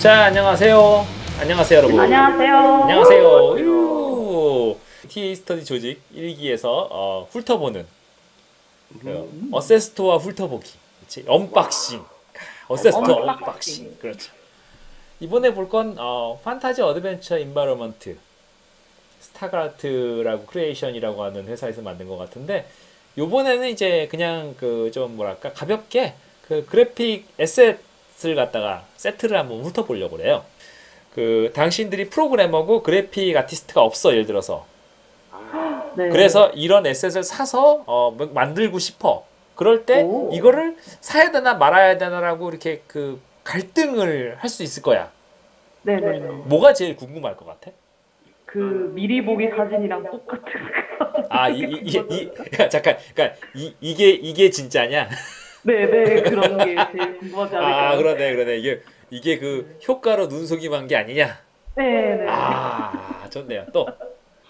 자, 안녕하세요. 안녕하세요, 여러분. 안녕하세요. 안녕하세요. 유. TA 스터디 조직 1기에서 어, 훑어보는 그 asset store 훑어보기. 그치? Unboxing. Asset store unboxing. Unboxing. 그렇죠. 이번에 볼 건 어, Fantasy Adventure Environment Staggart라고 Creation이라고 하는 회사에서 만든 것 같은데 요번에는 이제 그냥 그 좀 뭐랄까 가볍게 그 그래픽 에셋 을 갖다가 세트를 한번 훑어보려고 그래요. 그 당신들이 프로그래머고 그래픽 아티스트가 없어 예를 들어서 네. 그래서 이런 에셋을 사서 어, 뭐 만들고 싶어. 그럴 때 오. 이거를 사야 되나 말아야 되나라고 이렇게 그 갈등을 할 수 있을 거야. 네네. 뭐가 제일 궁금할 것 같아? 그 미리 보기 사진이랑 똑같은 거. 아, 이, 이, 이, 이 잠깐, 그러니까 이, 이게 이게 진짜냐? 네네 그런 게 제일 궁금하지 않을까요? 아, 그러네, 그러네. 이게 이게 그 효과로 눈 속임한 게 아니냐? 네네. 아, 좋네요. 또,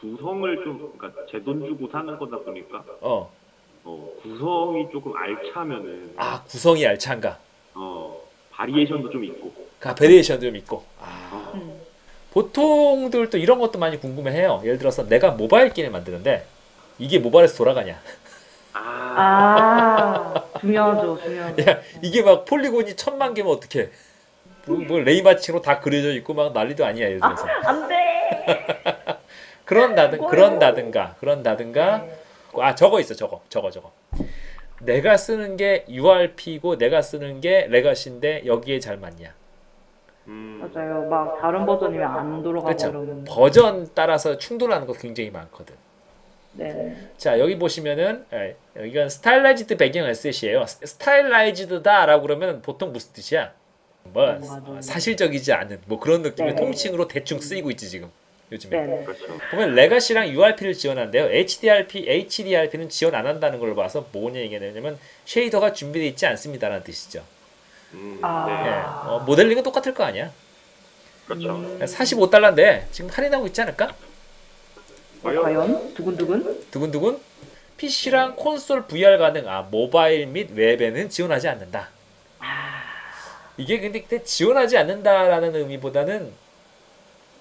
구성을 좀 그러니까 제 돈 주고 사는 거다 보니까 어, 어, 구성이 조금 알차면은 아 구성이 알찬가? 어, variation도 좀 있고 그 variation도 좀 있고. 아, 어, 음. 보통들 또 이런 것도 많이 궁금해해요. 예를 들어서 내가 모바일 게임 만드는데 이게 모바일에서 돌아가냐? 아, 아 중요하죠 중요하죠. 야, 이게 막 폴리곤이 천만 개면 어떡해? 뭐, 뭐 레이마치로 다 그려져 있고 막 난리도 아니야 예를 들어서. 안돼. 그런다든 뭐요? 그런다든가 그런다든가 아 저거 있어 저거 저거 저거 내가 쓰는 게 URP고 내가 쓰는 게 레가시인데 여기에 잘 맞냐 음, 맞아요. 막 다른 버전이면 안 돌아가고 그렇죠. 버전 따라서 충돌하는 거 굉장히 많거든 네. 자 여기 보시면은 예, 이건 stylized 배경 asset이에요 스- stylized다라고 그러면 보통 무슨 뜻이야 뭐 맞아요. 사실적이지 않은 뭐 그런 느낌의 네. 통칭으로 대충 쓰이고 있지 지금 요즘에 네네. 그렇죠. 보면 legacy랑 URP를 지원한대요. HDRP, HDRP는 지원 안 한다는 걸로 봐서 뭐냐 얘기냐면 shader가 준비되어 있지 않습니다라는 뜻이죠. 음, 아. 예, 네, 어, 모델링은 똑같을 거 아니야. 그렇죠. 음. 45달러인데 지금 할인하고 있지 않을까? 과연 과연 두근두근? 두근두근. PC랑 콘솔 VR 가능. 아 모바일 및 웹에는 지원하지 않는다. 이게 근데 그때 지원하지 않는다라는 의미보다는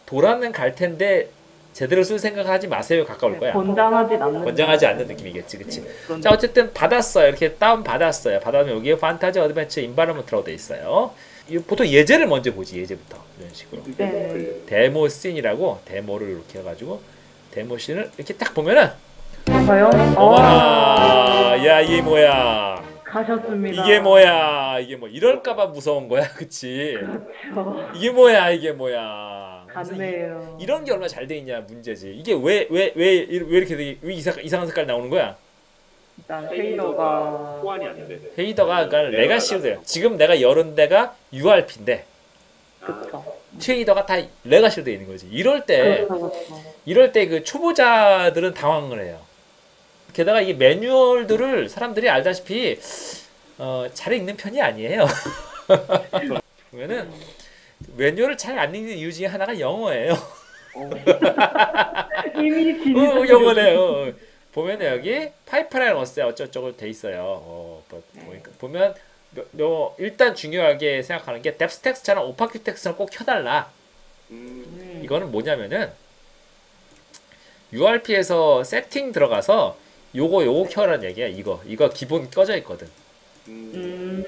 돌아는 갈 텐데 제대로 쓸 생각하지 마세요 가까울 거야. 권장하진 않는. 권장하지 않는 느낌이겠지, 그치? 네, 자 어쨌든 받았어요 이렇게 다운 받았어요 받으면 여기에 Fantasy Adventure Environment라고 돼 있어요 이 보통 예제를 먼저 보지 예제부터 이런 식으로 네. demo scene이라고 데모를 이렇게 해가지고 데모 씬을 이렇게 딱 보면은 과연? 아, 어머나 야 이게 뭐야 가셨습니다. 이게 뭐야 이게 뭐 이럴까봐 무서운 거야 그치 그렇죠. 이게 뭐야 이게 뭐야 갔네요. 이런 게 얼마나 잘 돼 있냐 문제지 이게 왜 왜 왜 왜 이렇게 되게 왜 이상, 이상한 색깔 나오는 거야 일단 쉐이더가 호환이 안 돼. 헤이더가 그러니까 레가시로 돼요. 지금 내가 열은 데가 URP인데 그렇죠. 쉐이더가 다 레가시로 돼 있는 거지. 이럴 때. 이럴 때 그 초보자들은 당황을 해요. 게다가 이 매뉴얼들을 사람들이 알다시피 어, 잘 읽는 편이 아니에요. 보면은 매뉴얼을 잘 안 읽는 이유 중에 하나가 영어예요. 이미 진입. 어, 영어네요. 보면 여기 파이프라인 어세 어쩌고저쩌고 돼 있어요. 어, 뭐, 보니까 보면 너, 너 일단 중요하게 생각하는 게 depth texture랑 opaque texture를 꼭 켜달라. 음, 이거는 뭐냐면은 URP에서 세팅 들어가서 요거 요거 켜라는 얘기야. 이거 이거 기본 꺼져 있거든. 음,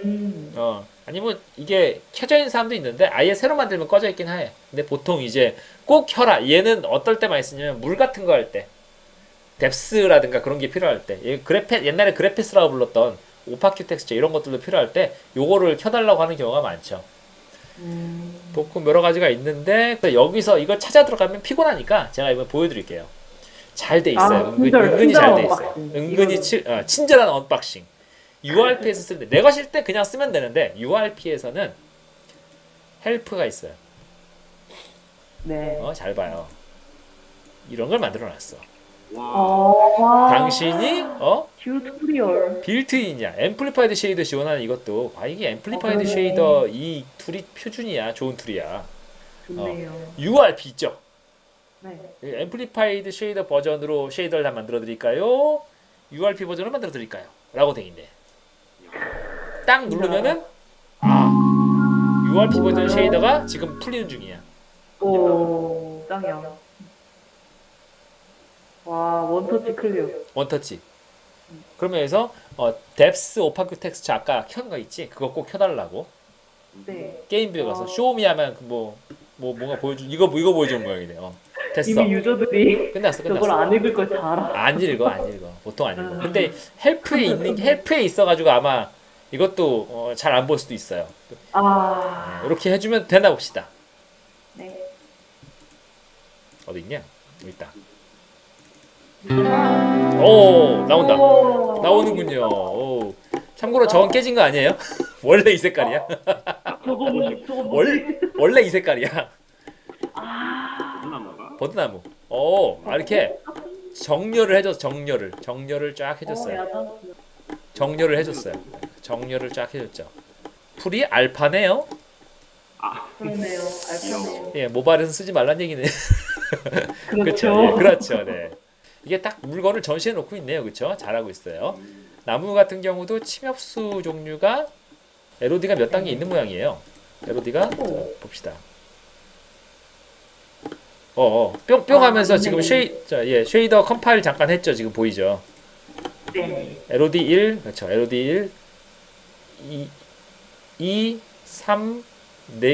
음. 어 아니면 이게 켜져 있는 사람도 있는데 아예 새로 만들면 꺼져 있긴 해. 근데 보통 이제 꼭 켜라. 얘는 어떨 때 많이 쓰냐면 물 같은 거 할 때, depth라든가 그런 게 필요할 때, 얘 GrabPa 옛날에 GrabPass라고 불렀던 opaque texture 이런 것들도 필요할 때 요거를 켜달라고 하는 경우가 많죠. 음. 복금 여러 가지가 있는데 그래서 여기서 이걸 찾아 들어가면 피곤하니까 제가 이번 보여드릴게요. 잘 돼 있어요. 아, 은근히, 친절, 은근히 잘 돼 있어요. 은근히 치, 어, 친절한 unboxing. URP에서 쓸 때 내가 쉴때 그냥 쓰면 되는데 URP에서는 help가 있어요. 네. 어, 잘 봐요. 이런 걸 만들어 놨어. 와, 어. 당신이 어 tutorial. Built-in이야. Amplify Shader 지원하는 이것도 아 이게 Amplify 어, 네. Shader 이 툴이 표준이야. 좋은 툴이야. 좋네요. URP 있죠. 네. Amplify Shader 버전으로 shader를 다 만들어 드릴까요? URP 버전으로 만들어 드릴까요? 라고 돼 있네. 딱 누르면은 아 URP 버전 shader가 지금 풀리는 중이야. 오, 짱이야. 와, one touch clear. One touch. 그러면서 어, depth opaque texture 아까 켠 거 있지? 그거 꼭 켜달라고. 네. game view에 가서 어. show me 하면 뭐, 뭐 뭔가 보여주 이거 이거 보여주는 모양이네. 어. 됐어. 이미 유저들이 끝났어. 저걸 끝났어. 안 읽을 걸 잘 알아. 안 읽어, 안 읽어. 보통 안 읽어. 음. 근데 help에 있는 게 help에 있어가지고 아마 이것도 어, 잘 안 볼 수도 있어요. 아, 네, 이렇게 해주면 되나 봅시다. 네. 어디 있냐? 여기 있다. 오 나온다. 오. 나오는군요. 오. 참고로 저건 깨진 거 아니에요? 원래 이 색깔이야. 뭐. 원래 원래 이 색깔이야. 아, 나무가 버드나무. 오, 아, 이렇게 정렬을 해줬어. 정렬을 정렬을 쫙 어, 해줬어요. 야단. 정렬을 해줬어요. 정렬을 쫙 해줬죠. 풀이 알파네요. 아 그러네요. 알파네요. 예, 모바일은 쓰지 말란 얘기네. 그렇죠. 그렇죠. 예, 그렇죠. 네. 이게 딱 물건을 전시해 놓고 있네요. 그렇죠? 잘하고 있어요. 나무 같은 경우도 침엽수 종류가 LOD가 몇 단계 있는 모양이에요. LOD가 봅시다. 어, 어. 뿅, 뿅 아, 하면서 지금 네. sha, 자, 예, shader 컴파일 잠깐 했죠. 지금 보이죠? 네. LOD 1, 그렇죠. LOD 1, 2, 2, 3, 4,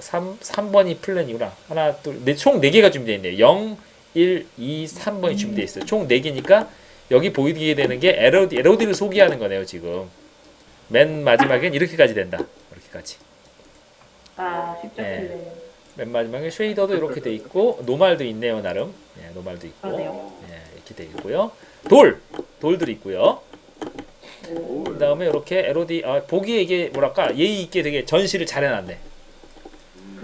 3, 3번이 플랜이구나. 하나, 둘, 네, 총 4개가 준비되어 있네요. 0, 1, 2, 3번이 준비되어 있어요. 총 4개니까 여기 보이게 되는 게 LOD, LOD를 소개하는 거네요, 지금. 맨 마지막엔 이렇게까지 된다. 이렇게까지. 아, 쉽죠. 네. 네. 맨 마지막에 쉐이더도 이렇게 돼 있고 노말도 있네요, 나름. 예, normal도 있고. 예, 이렇게 돼 있고요. 돌! 돌들이 있고요. 오. 그 다음에 이렇게 LOD 아, 보기에 이게 뭐랄까 예의 있게 되게 전시를 잘 해놨네.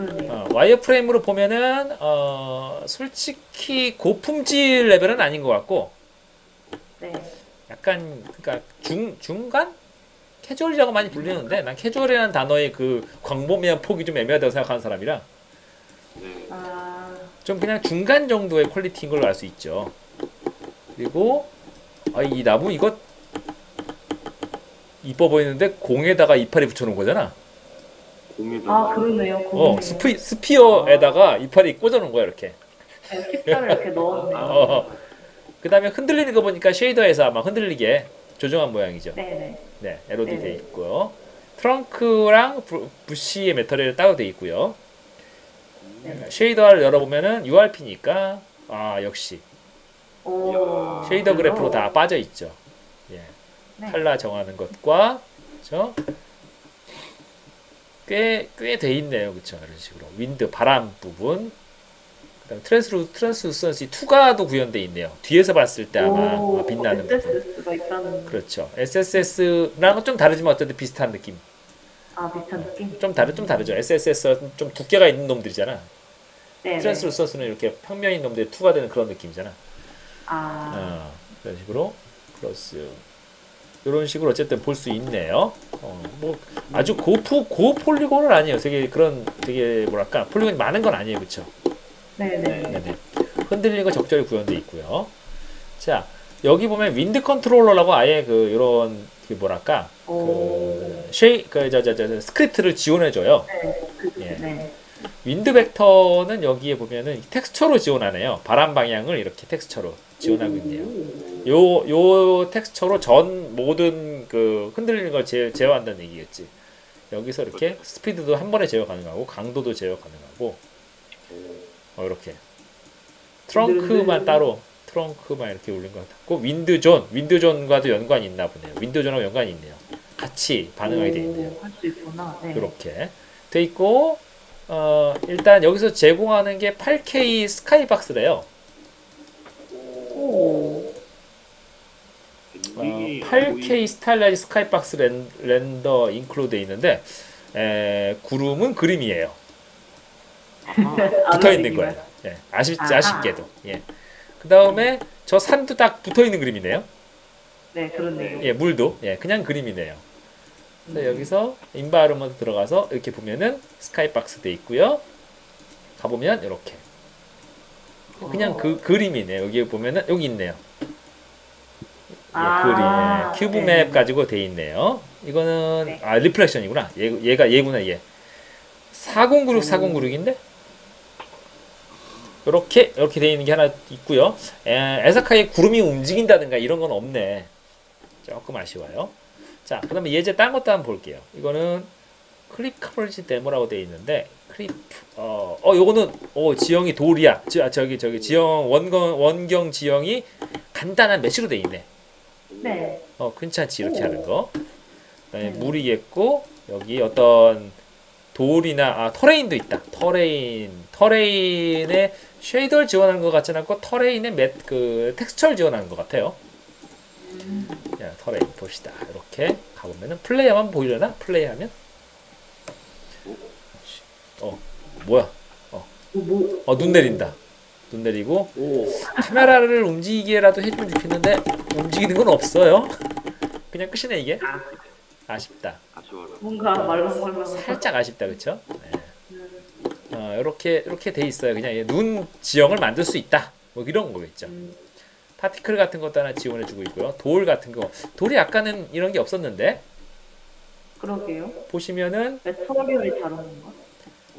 그러네요. 어, wireframe으로 보면은 어, 솔직히 고품질 레벨은 아닌 것 같고 네. 약간 그러니까 중 중간 캐주얼이라고 많이 불리는데 난 캐주얼이라는 단어의 그 광범위한 폭이 좀 애매하다고 생각하는 사람이라 네. 아, 좀 그냥 중간 정도의 퀄리티인 걸로 알 수 있죠. 그리고 아, 이 나무 이거 이뻐 보이는데 공에다가 이파리 붙여놓은 거잖아. 공에다가 아 그러네요. 어, 거기네요. sphe, sphere에다가 이파리 꽂아놓은 거야, 이렇게. 네, 십자를 이렇게 넣었네요. 어. 그 다음에 흔들리는 거 보니까 shader에서 아마 흔들리게 조정한 모양이죠. 네네. 네, LOD 네네. 돼 있고요. trunk랑 bu, bush의 material 따로 돼 있고요. 네. shader를 열어보면은 URP니까, 아, 역시. 오. Shader Graph로 다 빠져 있죠. 예. 네. 칼라 정하는 것과, 그죠? 꽤, 꽤 돼 있네요. 그쵸? 이런 식으로. Wind, 바람 부분. 그 다음 translu, translucency 투과도 구현돼 있네요. 뒤에서 봤을 때 아마 오, 어, 빛나는 부분. 그렇죠. SSS랑은 좀 다르지만 어쨌든 비슷한 느낌. 아 비슷한 느낌. 좀 다르, 좀 다르죠. SSS는 좀 두께가 있는 놈들이잖아. 네. translucence는 이렇게 평면 있는 놈들이 투과 되는 그런 느낌이잖아. 아. 어, 그런 식으로 플러스 이런 식으로 어쨌든 볼 수 있네요. 어, 뭐 아주 고po 고polygon은 아니에요. 되게 그런 되게 뭐랄까 polygon이 많은 건 아니에요, 그렇죠? 네네. 네네. 흔들리는 거 적절히 구현돼 있고요. 자 여기 보면 wind controller라고 아예 그 이런 그 뭐랄까 오. 그 sha 그저저저 스크립트를 지원해줘요. 네. 그, 예. 네. wind vector는 여기에 보면은 텍스처로 지원하네요. 바람 방향을 이렇게 텍스처로 지원하고 있네요. 요, 요 텍스처로 전 모든 그 흔들리는 걸 제, 제어한다는 얘기겠지. 여기서 이렇게 스피드도 한 번에 제어 가능하고 강도도 제어 가능하고 어 이렇게 trunk만 따로 trunk만 이렇게 올린 것 같고 wind zone wind zone과도 연관이 있나 보네요. wind zone하고 연관이 있네요. 같이 반응하게 돼 있네요. 있구나. 네. 이렇게 돼 있고 어 일단 여기서 제공하는 게 8K skybox래요. 오. 어, 이 8K stylized skybox ren, render include 돼 있는데 에, 구름은 그림이에요. 붙어 있는 거예요. 예, 아쉽 아하. 아쉽게도. 예. 그 다음에 저 산도 딱 붙어 있는 그림이네요. 네, 그렇네요. 예, 물도 예, 그냥 그림이네요. 그래서 여기서 environment 들어가서 이렇게 보면은 skybox 돼 있고요. 가보면 이렇게 그냥 그 그림이네요. 여기 보면은 여기 있네요. 예, 아, 그림 예, 큐브 네. map 가지고 돼 있네요. 이거는 네. 아 reflection이구나. 얘, 얘가 얘구나 얘. 4096 4096인데 이렇게 이렇게 되어 있는 게 하나 있고요. 에, 에사카에 구름이 움직인다든가 이런 건 없네. 조금 아쉬워요. 자, 그다음에 예제 딴 것도 한번 볼게요. 이거는 cliff coverage demo라고 되어 있는데 cliff 어, 어 요거는 어 지형이 돌이야. 저, 아, 저기 저기 지형 원경 원경 지형이 간단한 mesh로 되어 있네. 네. 어 괜찮지 이렇게 오. 하는 거. 네. 물이겠고 여기 어떤 돌이나 아 terrain도 있다. terrain terrain에 shader를 지원하는 것 같지는 않고 terrain에 mat 그 texture를 지원하는 것 같아요. 자 terrain 봅시다. 이렇게 가보면은 플레이하면 보이려나? 플레이하면 어 뭐야? 뭐, 어눈 내린다. 눈 내리고 오. 카메라를 움직이게라도 해주면 좋겠는데 움직이는 건 없어요. 그냥 끝이네 이게. 아쉽다. 아쉬워라. 뭔가 말랑말랑. 살짝 아쉽다, 그렇죠? 네. 어, 이렇게 이렇게 돼 있어요. 그냥 이눈 지형을 만들 수 있다. 뭐 이런 거겠죠. 음, 파티클 같은 것도 하나 지원해 주고 있고요. 돌 같은 거, 돌이 아까는 이런 게 없었는데 그러게요. 보시면은 메토리얼이 다른 건가?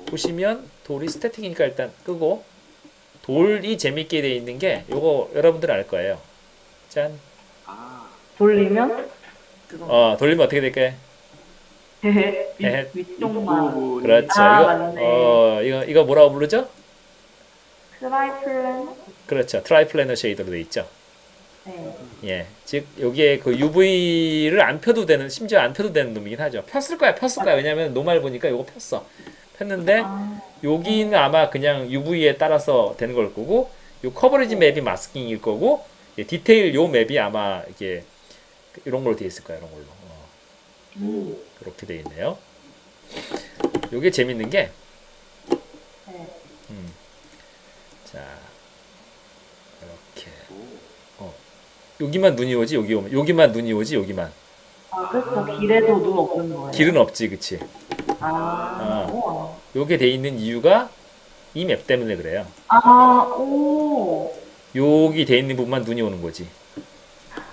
보시면 돌이 스태틱이니까 일단 끄고 돌이 재밌게 돼 있는 게 요거 여러분들 알 거예요. 짠. 아. 돌리면. 어 돌리면 어떻게 될까요? 위, 위쪽만. 그렇죠. 아, 이거 맞네. 어 이거 이거 뭐라고 부르죠? triplan? 그렇죠. triplanar shader로 돼 있죠. 네. 예, 즉 여기에 그 UV를 안 펴도 되는 심지어 안 펴도 되는 놈이긴 하죠. 폈을 거야, 폈을 거야. 왜냐면 normal 보니까 이거 폈어. 폈는데 아, 여기는 아마 그냥 UV에 따라서 되는 걸 거고, 요 커버리지 맵이 마스킹일 거고, 예, 디테일 요 맵이 아마 이게 이런 걸로 돼 있을 거야, 이런 걸로. 어, 음, 그렇게 돼 있네요. 요게 재밌는 게, 네. 음, 자, 이렇게 오. 여기만 눈이 오지, 여기 오면 여기만 눈이 오지, 여기만 아, 그래서 길에도 눈 없는 거예요? 길은 없지, 그치? 아, 아. 우와. 요게 돼 있는 이유가 이 map 때문에 그래요. 아, 오. 여기 돼 있는 부분만 눈이 오는 거지.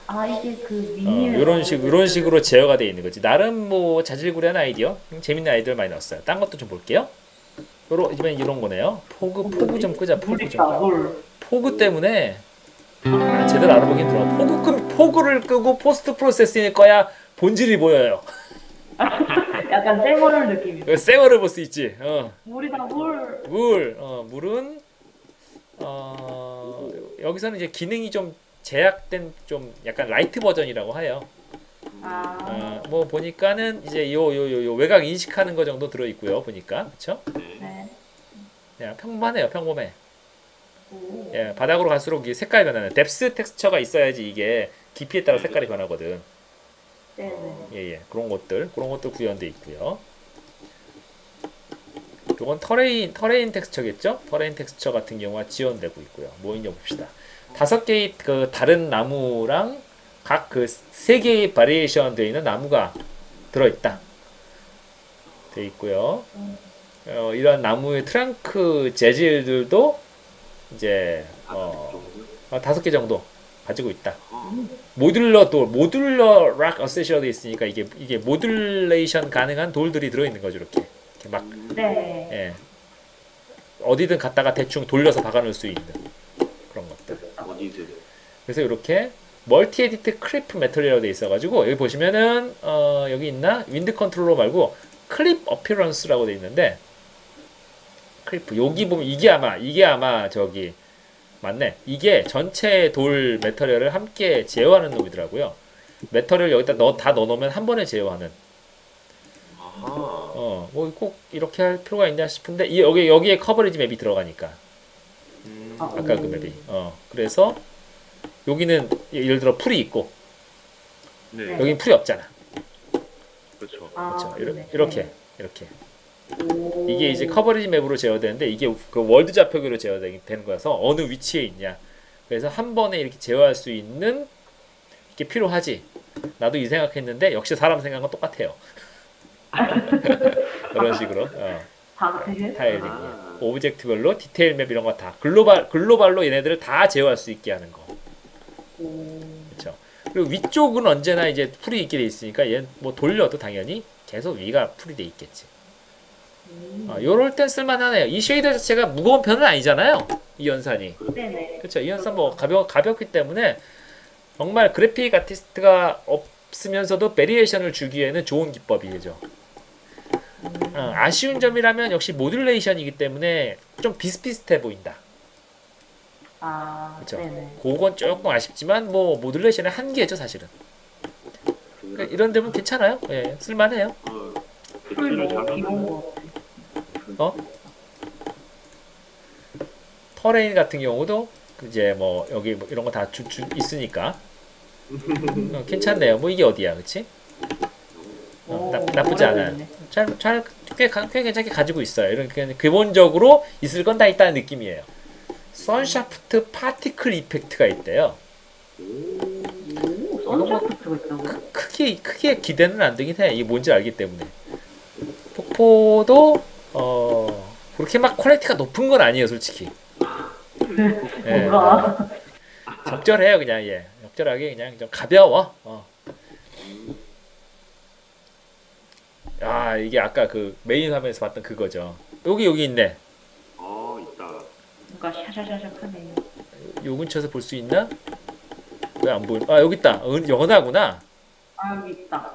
아, 이게 그 어, 미니. 이런 식 이런 식으로 제어가 돼 있는 거지. 나름 뭐 자질구레한 아이디어, 음, 재밌는 아이디어 많이 넣었어요. 딴 것도 좀 볼게요. 요런 이번 이런 거네요. fog fog 좀 끄자. fog 좀. fog 때문에 아, 제대로 알아보기 힘들어. fog 끄, fog를 끄고 post processing일 거야 본질이 보여요. 약간 쌩얼 느낌이. 그 쌩얼을 볼 수 있지. 어. 물이 다 물. 물, 어, 물은 어, 여기서는 이제 기능이 좀 제약된 좀 약간 lite 버전이라고 해요. 아, 어, 뭐 보니까는 이제 요 요 요 요 외곽 인식하는 거 정도 들어 있고요. 보니까 그렇죠? 네. 그냥 평범하네요. 평범해. 오. 예, 바닥으로 갈수록 이 색깔 변하는 뎁스 텍스처가 있어야지 이게 깊이에 따라 색깔이 변하거든. 네네. 예, 예. 그런 것들, 그런 것도 구현돼 있고요. 요건 terrain, terrain texture겠죠? terrain texture 같은 경우가 지원되고 있고요. 뭐 있냐 봅시다. 다섯 개의 그 다른 나무랑 각 그 세 개의 variation 되어 있는 나무가 들어있다. 돼 있고요. 어, 이런 나무의 trunk 재질들도 이제 어, 어, 다섯 개 정도 가지고 있다. modular 돌, modular rock돼 있으니까 이게 이게 modulation 가능한 돌들이 들어 있는 거죠, 이렇게. 이렇게 막 네. 예. 어디든 갖다가 대충 돌려서 박아 놓을 수 있는 그런 것들. 어디든. 그래서 이렇게 multi edit cliff material로 돼 있어 가지고 여기 보시면은 어, 여기 있나? wind controller 말고 cliff appearance라고 돼 있는데 cliff 여기 보면 이게 아마 이게 아마 저기 맞네. 이게 전체 돌 material을 함께 제어하는 놈이더라고요. material 여기다 넣어 다 넣어 놓으면 한 번에 제어하는. 아하. 어, 뭐 꼭 이렇게 할 필요가 있나 싶은데 이 여기 여기에 coverage map이 들어가니까 음. 아, 아까 그 map이. 어, 그래서 여기는 예를 들어 풀이 있고 네. 여기는 풀이 없잖아. 그렇죠. 아, 그렇죠. 그러네. 이렇게 이렇게 오. 이게 이제 coverage map으로 제어되는데 이게 그 world 좌표계로 제어되는 거여서 어느 위치에 있냐. 그래서 한 번에 이렇게 제어할 수 있는 게 필요하지. 나도 이 생각했는데 역시 사람 생각은 똑같아요. 그런 식으로 어. tiling, 아. object별로 detail map 이런 거 다 글로벌 글로벌로 얘네들을 다 제어할 수 있게 하는 거. 오. 그렇죠. 그리고 위쪽은 언제나 이제 풀이 있게 돼 있으니까 얘 뭐 돌려도 당연히 계속 위가 풀이 돼 있겠지. 음. 어, 요럴 땐 쓸만하네요. 이 shader 자체가 무거운 편은 아니잖아요. 이 연산이. 네네. 그렇죠. 이 연산 뭐 가벼 가볍기 때문에 정말 그래픽 아티스트가 없으면서도 variation을 주기에는 좋은 기법이죠. 어, 아쉬운 점이라면 역시 modulation이기 때문에 좀 비슷비슷해 보인다. 아, 그쵸. 네네. 그건 조금 아쉽지만 뭐 modulation의 한계죠 사실은. 그러니까 이런 데면 괜찮아요. 예, 쓸만해요. 어, 어? terrain 같은 경우도 이제 뭐 여기 뭐 이런 거다 있으니까 어, 괜찮네요. 뭐 이게 어디야, 그렇지? 어, 나, 오, 나쁘지 않아요. 잘잘꽤 꽤 괜찮게 가지고 있어요. 이런 그냥 기본적으로 있을 건 다 있다는 느낌이에요. sun shaft particle effect가 있대요. 오, sun shaft가 있다고요? 크게 크게 기대는 안 되긴 해. 이게 뭔지 알기 때문에. 폭포도 어 그렇게 막 quality가 높은 건 아니에요, 솔직히. 예, 뭐가? 적절해요, 그냥 예. 적절하게 그냥 좀 가벼워. 어. 아 이게 아까 그 메인 화면에서 봤던 그거죠. 여기 여기 있네. 어 있다. 뭔가 샤샤샤샥하네. 요 근처에서 볼 수 있나? 왜 안 보이? 아 여기 있다. 은 연하구나. 아, 여기 있다.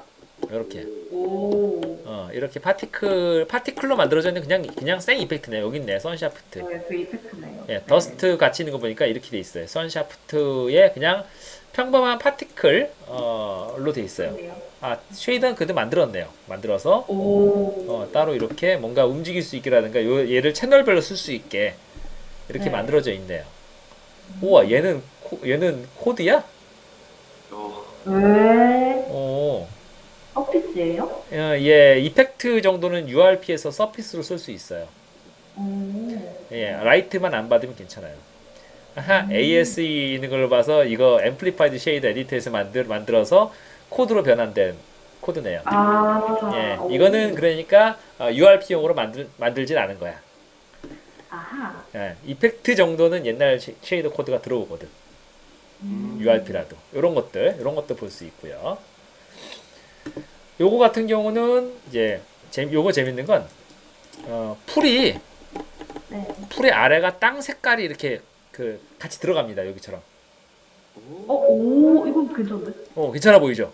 이렇게. 오. 어 이렇게 particle particle로 만들어져 있는 그냥 그냥 생 effect네. 여기 있네. sun shaft. 네, 그 effect네요. 예, dust 같이 있는 거 보니까 이렇게 돼 있어요. sun shaft에 그냥 평범한 particle로 돼 있어요. 아 shader는 그래도 만들었네요. 만들어서 오. 어, 따로 이렇게 뭔가 움직일 수 있게라든가 요, 얘를 채널별로 쓸 수 있게 이렇게 네. 만들어져 있네요. 우와 얘는 코, 얘는 코드야? 어, 왜? 오, surface예요? 어, 얘 effect 정도는 URP에서 surface로 쓸 수 있어요. 오. 예, light만 안 받으면 괜찮아요. 아하, ASE 있는 걸로 봐서 이거 Amplified Shader Editor에서 만들 만들어서 코드로 변환된 코드네요. 아. 예, 오. 이거는 그러니까 어, URP용으로 만들 만들진 않은 거야. 아하. 예, effect 정도는 옛날 sha- shader 코드가 들어오거든. 음. URP라도 이런 것들 이런 것도 볼 수 있고요. 요거 같은 경우는 이제 재 요거 재밌는 건 어, 풀이 네. 풀의 아래가 땅 색깔이 이렇게 그 같이 들어갑니다 여기처럼. 어, 오, 이건 괜찮네. 어 괜찮아 보이죠?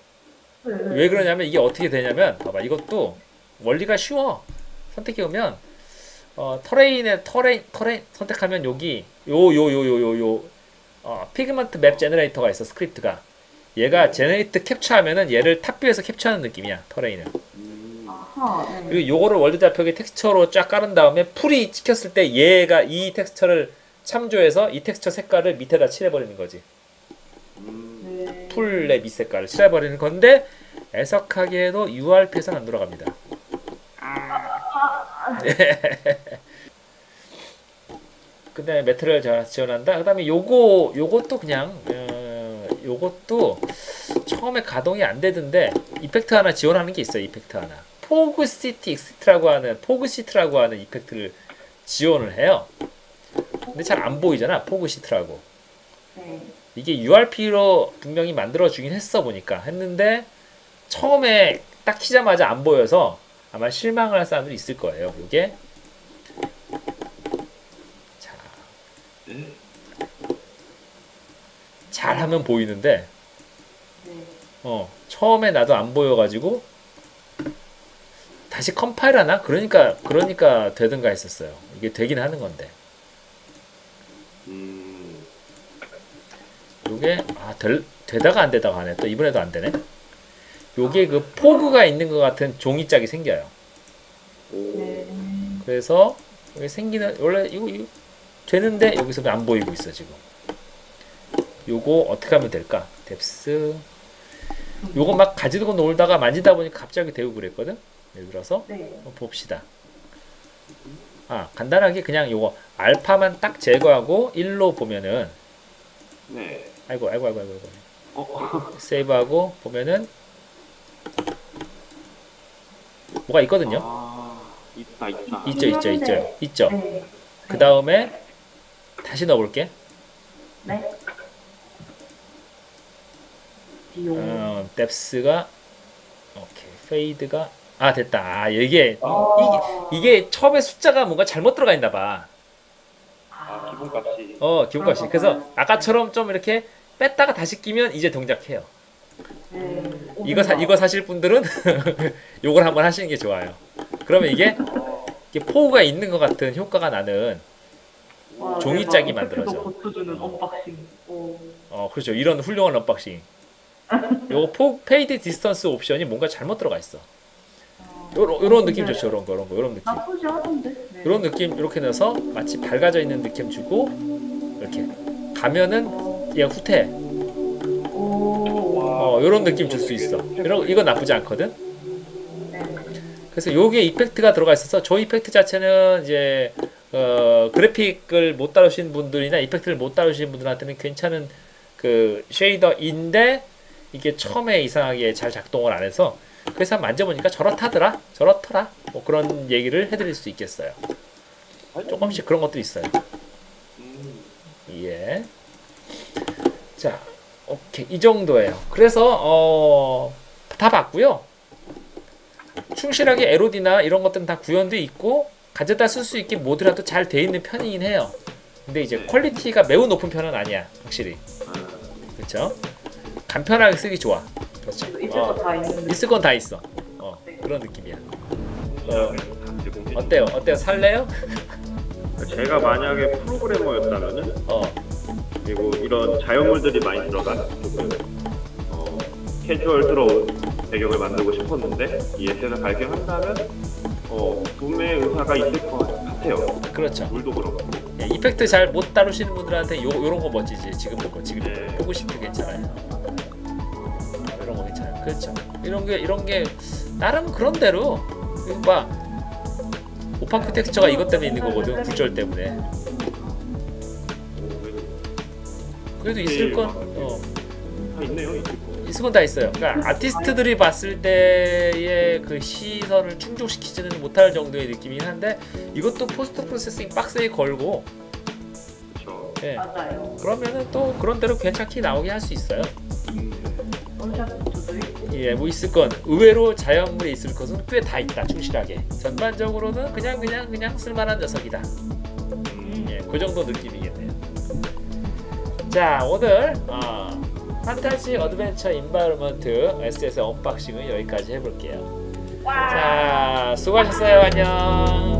네. 왜 그러냐면 이게 어떻게 되냐면 봐봐 이것도 원리가 쉬워 선택해 보면 어, terrain에 terrain terrain 선택하면 여기 요 요 요 요 요요 어, pigment map generator가 있어 script가 얘가 generate 캡처하면은 얘를 top view에서 캡처하는 느낌이야 terrain을. 네. 그리고 요거를 world 좌표계 texture로 쫙 깔은 다음에 풀이 찍혔을 때 얘가 이 텍스처를 참조해서 이 텍스처 색깔을 밑에다 칠해버리는 거지 음, 네. 풀의 밑 색깔을 칠해버리는 건데 애석하게도 URP에서는 안 돌아갑니다 그 다음에 매트를 자- 지원한다. 그 다음에 요거, 요것도 그냥, 어, 요것도 처음에 가동이 안 되던데, effect 하나 지원하는 게 있어요, effect 하나. fog sheet ext라고 하는, fog sheet라고 하는 effect를 지원을 해요. 근데 잘 안 보이잖아, fog sheet라고. 네. 이게 URP로 분명히 만들어주긴 했어, 보니까. 했는데, 처음에 딱 키자마자 안 보여서 아마 실망을 할 사람들이 있을 거예요, 이게. 자, 네? 잘하면 보이는데 네. 어 처음에 나도 안 보여가지고 다시 컴파일 하나? 그러니까 그러니까 되든가 했었어요. 이게 되긴 하는 건데. 음, 요게 아 될, 되다가 안 되다가 하네 또 이번에도 안 되네. 요게 그 fog가 있는 것 같은 종이짝이 생겨요. 오, 네. 그래서 여기 생기는 원래 이거, 이거 되는데 여기서 안 보이고 있어 지금 요거 어떻게 하면 될까? depth. 요거 막 가지고 놀다가 만지다 보니까 갑자기 되고 그랬거든? 예를 들어서. 네. 한번 봅시다. 아 간단하게 그냥 요거 알파만 딱 제거하고 1로 보면은. 네. 아이고 아이고 아이고 아이고 어, 세이브하고 보면은 뭐가 있거든요? 아, 있다, 있다. 있죠 있죠 있죠. 있죠. 네. 그 다음에 다시 넣어볼게. 네. 디오. 어, 뎁스가 오케이 페이드가 아 됐다. 아, 이게 이게 이게 처음에 숫자가 뭔가 잘못 들어가 있나 봐. 아 기본값이 어 기본값이. 그래서 아까처럼 좀 이렇게 뺐다가 다시 끼면 이제 동작해요. 네. 이거 사 이거 사실 분들은 요걸 한번 하시는 게 좋아요. 그러면 이게 이게 포우가 있는 것 같은 효과가 나는 와, 종이짝이. 만들어져. 어 그렇죠. 이런 훌륭한 unboxing. 요거 포 fade distance 옵션이 뭔가 잘못 들어가 있어. 요런 요런 느낌 좋죠. 요런 거, 요런 거, 요런 느낌. 나쁘지 않은데. 네. 이런 느낌 이렇게 넣어서 마치 밝아져 있는 느낌 주고 이렇게 가면은 얘가 후퇴. 오. 어 이런 느낌 줄 수 있어. 이런 이거 나쁘지 않거든. 네. 그래서 요게 effect가 들어가 있어서 저 effect 자체는 이제 어, 그래픽을 못 다루신 분들이나 이펙트를 못 다루신 분들한테는 괜찮은 그 쉐이더인데 이게 처음에 이상하게 잘 작동을 안 해서 그래서 만져보니까 저렇다더라 저렇더라 뭐 그런 얘기를 해드릴 수 있겠어요 조금씩 그런 것도 있어요 음, 예. 자, 오케이. 이 정도예요. 그래서, 어, 다 봤고요. 충실하게 LOD나 이런 것들은 다 구현돼 있고, 가져다 쓸 수 있게 모듈화도 잘 돼 있는 편이긴 해요. 근데 이제 quality가 매우 높은 편은 아니야. 확실히. 그렇죠? 간편하게 쓰기 좋아. 그렇죠. 있을 어, 건 다 있는데. 있을 건 다 있어. 어, 그런 느낌이야. 어, 어때요? 어때요? 살래요? 제가 만약에 프로그래머였다면은 어, 그리고 이런 자연물들이 많이 들어간 조금 어, 캐주얼스러운 배경을 만들고 싶었는데 이 에셋을 발견한다면 어, 구매 의사가 있을 것 같아요. 그렇죠. 물도 그렇고. 예, 이펙트 잘 못 다루시는 분들한테 요 요런 거 멋지지 지금 보고 지금 네. 보고 싶도 괜찮아요. 그렇죠. 이런 게 이런 게 나름 그런 대로 봐 오파크 텍스처가 이것 때문에 있는 거거든 구절 때문에. 오, 그래도 있을 건 어, 다 있네요. 있을 건 다 있어요. 그러니까 아티스트들이 봤을 때의 그 시선을 충족시키지는 못할 정도의 느낌이긴 한데 이것도 포스트 프로세싱 박스에 걸고. 예, 맞아요. 그러면은 또 그런 대로 괜찮게 나오게 할 수 있어요. 음. 예, 뭐 있을 건 의외로 자연물에 있을 것은 꽤 다 있다 충실하게. 전반적으로는 그냥 그냥 그냥 쓸만한 녀석이다. 음, 예, 그 정도 느낌이겠네요. 자, 오늘 어, 판타지 어드벤처 인바이러먼트 SS 언박싱은 여기까지 해볼게요. 자, 수고하셨어요. 안녕.